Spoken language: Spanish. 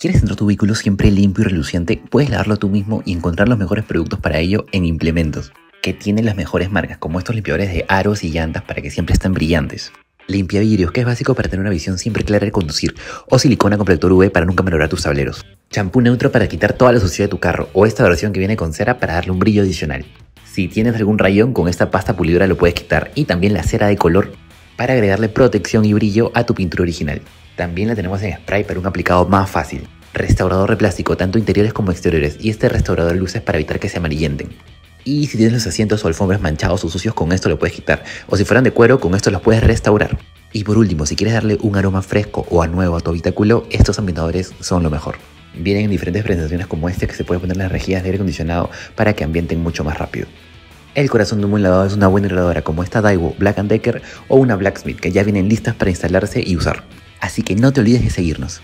¿Quieres tener tu vehículo siempre limpio y reluciente? Puedes lavarlo tú mismo y encontrar los mejores productos para ello en Implementos, que tienen las mejores marcas, como estos limpiadores de aros y llantas para que siempre estén brillantes. Limpia vidrios, que es básico para tener una visión siempre clara de conducir, o silicona con protector UV para nunca malograr tus tableros. Champú neutro para quitar toda la suciedad de tu carro, o esta versión que viene con cera para darle un brillo adicional. Si tienes algún rayón, con esta pasta pulidora lo puedes quitar, y también la cera de color para agregarle protección y brillo a tu pintura original. También la tenemos en spray para un aplicado más fácil. Restaurador de plástico, tanto interiores como exteriores, y este restaurador luces para evitar que se amarillenten. Y si tienes los asientos o alfombras manchados o sucios, con esto lo puedes quitar. O si fueran de cuero, con esto los puedes restaurar. Y por último, si quieres darle un aroma fresco o a nuevo a tu habitáculo, estos ambientadores son lo mejor. Vienen en diferentes presentaciones como este que se puede poner en las rejillas de aire acondicionado para que ambienten mucho más rápido. El corazón de un buen lavado es una buena heladora como esta Daiwo Black Decker o una Blacksmith que ya vienen listas para instalarse y usar. Así que no te olvides de seguirnos.